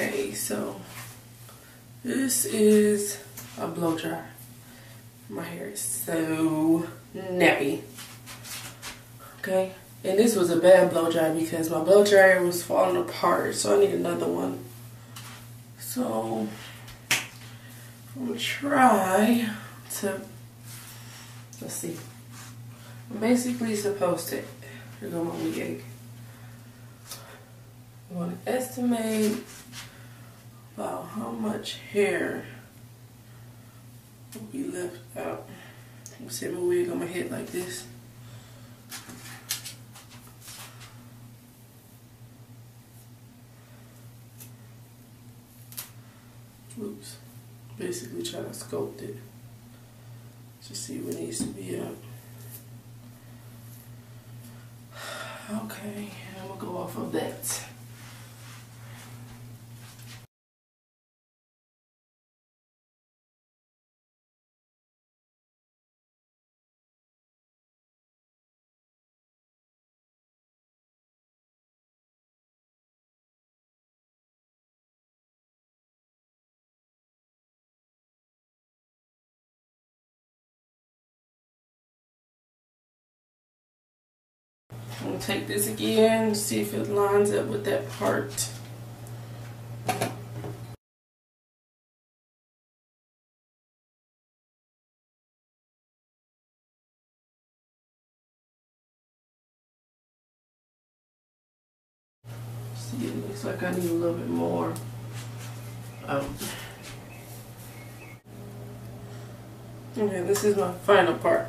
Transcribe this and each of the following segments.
Okay, so this is a blow dry. My hair is so nappy. Okay, and this was a bad blow dry because my blow dryer was falling apart, so I need another one. So I'm gonna try to let's see. I'm basically supposed to here go my wig. I'm gonna estimate much hair will be left out. I'm set my wig on my head like this. Oops. Basically trying to sculpt it to see what needs to be up. Okay, I'm gonna go off of that. Take this again, see if it lines up with that part. See, it looks like I need a little bit more. Um, okay, this is my final part.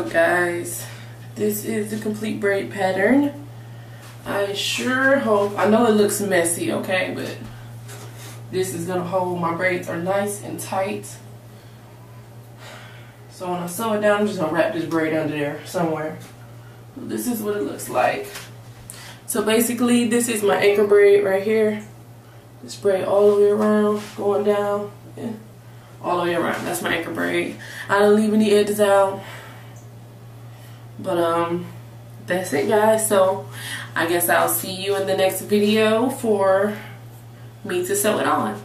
So guys, this is the complete braid pattern. I sure hope, I know it looks messy, okay, but this is gonna hold, my braids are nice and tight. So when I sew it down, I'm just gonna wrap this braid under there somewhere. This is what it looks like. So basically, this is my anchor braid right here. This braid all the way around, going down, yeah. all the way around. That's my anchor braid. I don't leave any edges out. But um, that's it guys. So I guess I'll see you in the next video for me to sew it on.